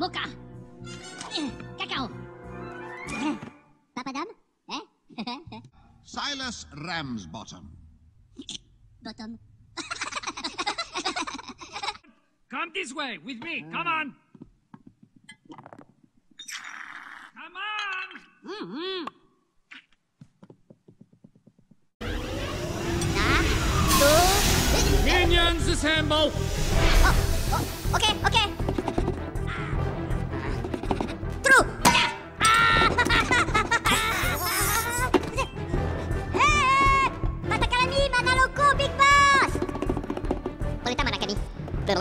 Mocha. Ah. Cacao. Papadum? Eh? Silas Ramsbottom. Bottom. Come this way with me. Come on. Come on. Mm-hmm. Minions assemble. Ah, oh, oh, Okay, okay.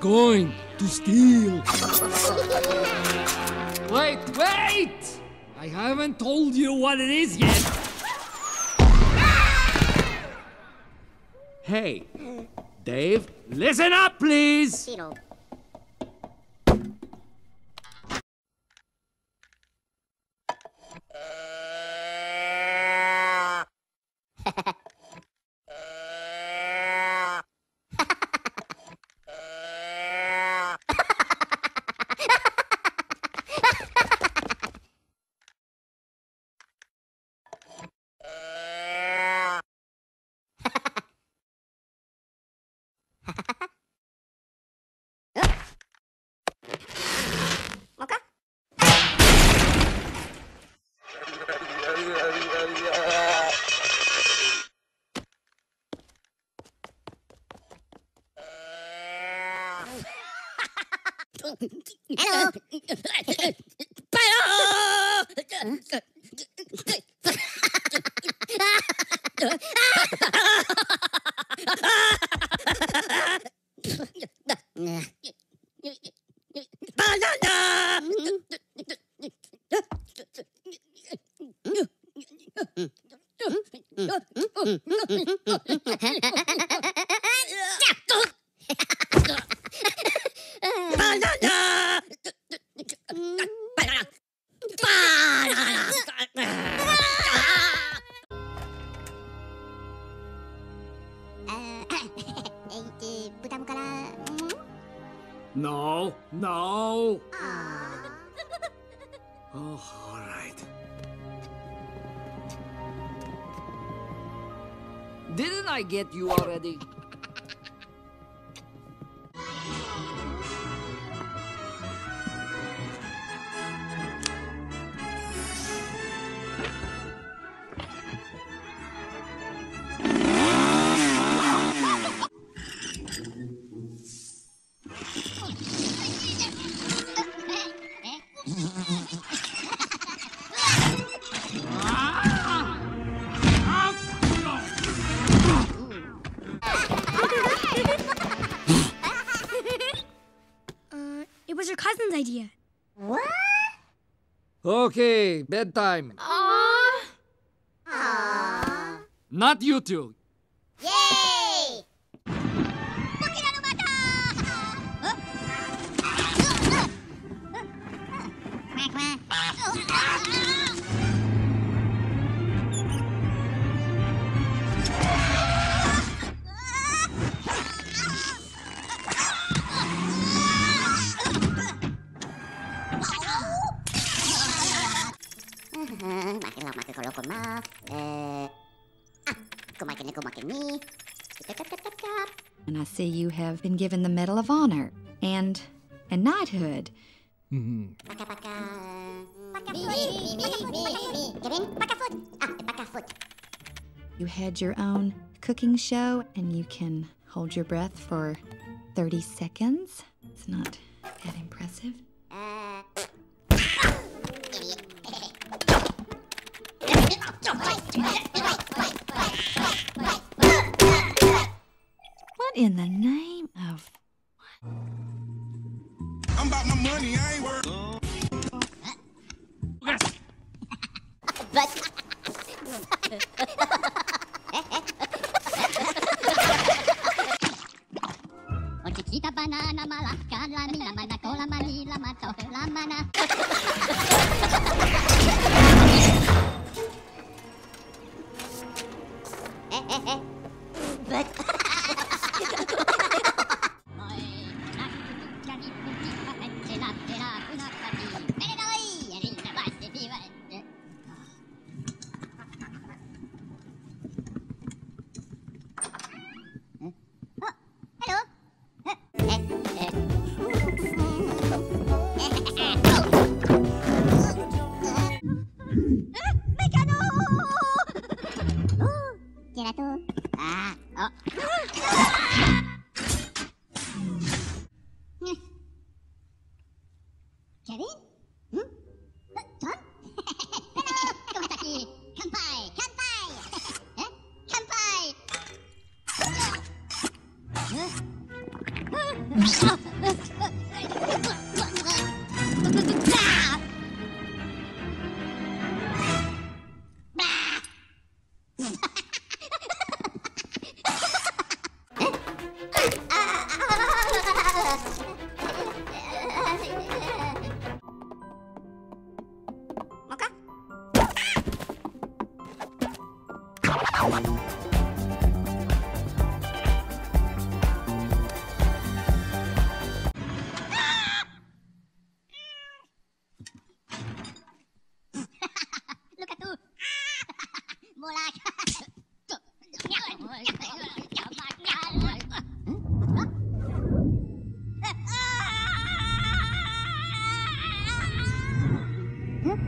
going to steal. Wait, wait! I haven't told you what it is yet. Hey, Dave, listen up, please. Ha ha ha ha! No, no. Oh, all right. Didn't I get you already? Okay, bedtime. Aww. Aww. Not you two. Yay! kumakin ni kumakin ni. Tap, tap, tap, tap, tap. And I see you have been given the Medal of Honor and a knighthood. Foot. You had your own cooking show and you can hold your breath for 30 seconds. It's not that impressive. Uh. in the name of. I'm about my money, I ain't worried. Chiquita banana malaka la mina mana cola manila mato la mana Kevin?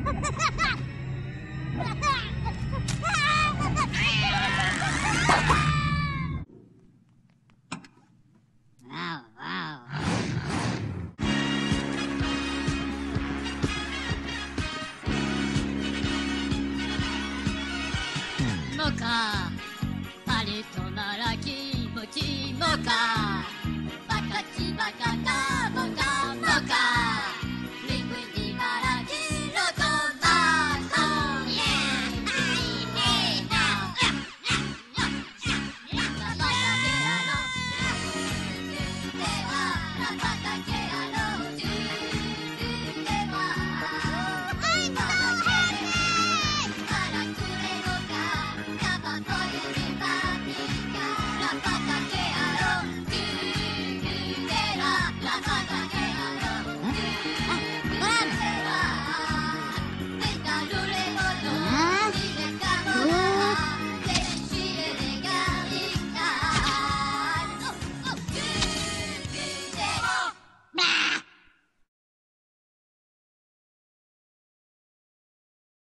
哈哈哈哈